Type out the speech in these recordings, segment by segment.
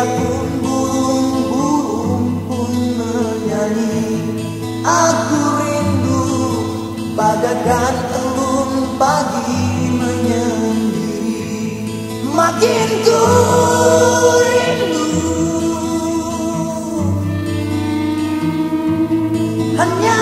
Biarpun burung-burung Aku rindu pagi menyendiri. Makin ku rindu. Hanya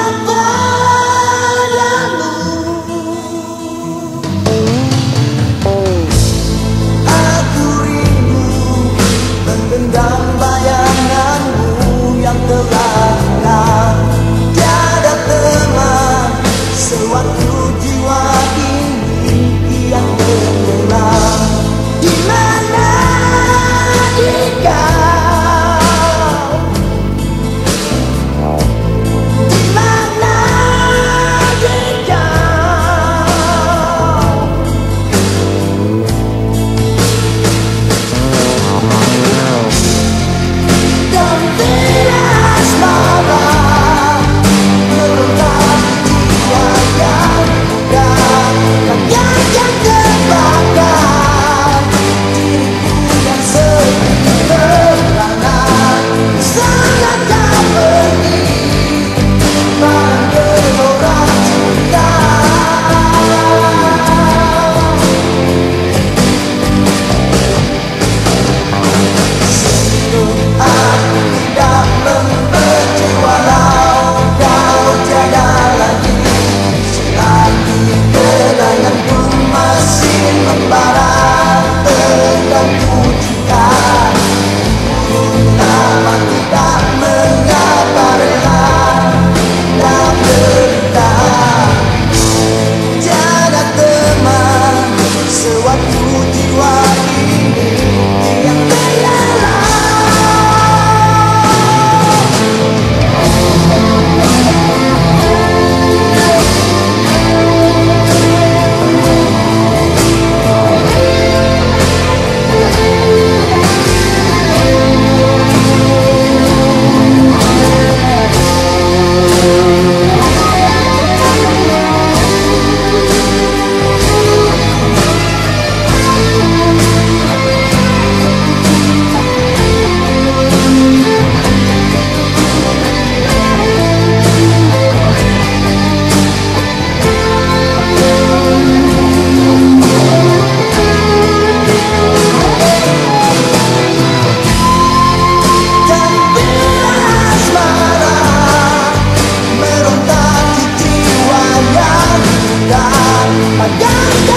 down